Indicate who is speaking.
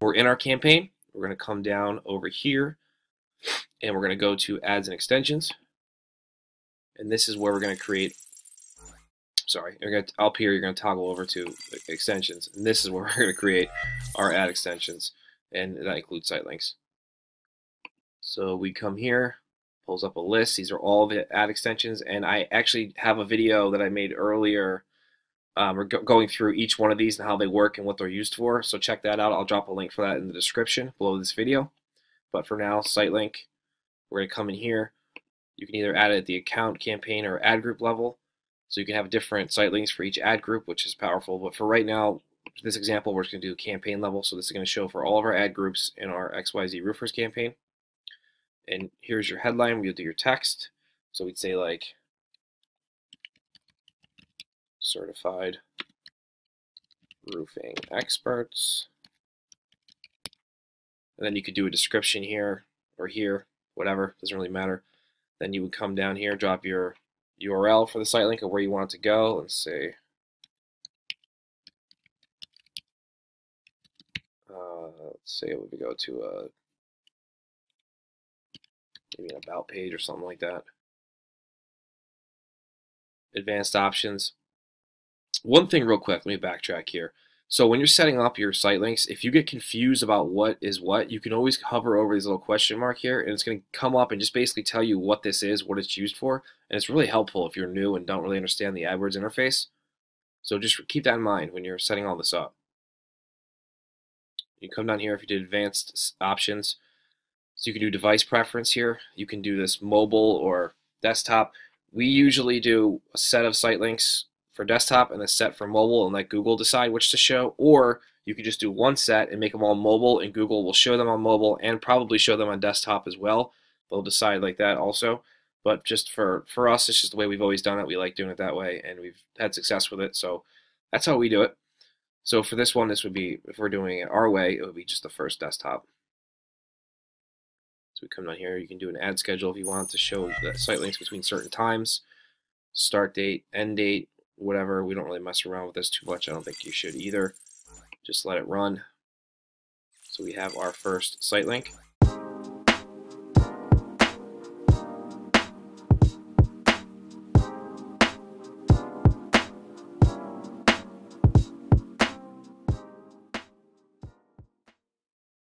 Speaker 1: We're in our campaign. We're going to come down over here and we're going to go to ads and extensions. And this is where we're going to create, sorry, to, up here you're going to toggle over to extensions. And this is where we're going to create our ad extensions. And that includes site links. So we come here, pulls up a list. These are all the ad extensions. And I actually have a video that I made earlier um, we're go going through each one of these and how they work and what they're used for. So check that out. I'll drop a link for that in the description below this video. But for now, site link, we're going to come in here. You can either add it at the account, campaign, or ad group level. So you can have different site links for each ad group, which is powerful. But for right now, this example, we're just going to do campaign level. So this is going to show for all of our ad groups in our XYZ Roofers campaign. And here's your headline. We'll do your text. So we'd say like certified roofing experts. And then you could do a description here or here, whatever, doesn't really matter. Then you would come down here, drop your URL for the site link of where you want it to go, and say, uh, let's say would go to a maybe an about page or something like that. Advanced options. One thing real quick, let me backtrack here. So when you're setting up your site links, if you get confused about what is what, you can always hover over this little question mark here and it's going to come up and just basically tell you what this is, what it's used for. And it's really helpful if you're new and don't really understand the AdWords interface. So just keep that in mind when you're setting all this up. You come down here if you did advanced options. So you can do device preference here. You can do this mobile or desktop. We usually do a set of site links for desktop and a set for mobile and let Google decide which to show. Or you could just do one set and make them all mobile and Google will show them on mobile and probably show them on desktop as well. They'll decide like that also. But just for, for us, it's just the way we've always done it. We like doing it that way and we've had success with it. So that's how we do it. So for this one, this would be, if we're doing it our way, it would be just the first desktop. So we come down here, you can do an ad schedule if you want to show the site links between certain times, start date, end date, whatever. We don't really mess around with this too much. I don't think you should either. Just let it run. So we have our first site link.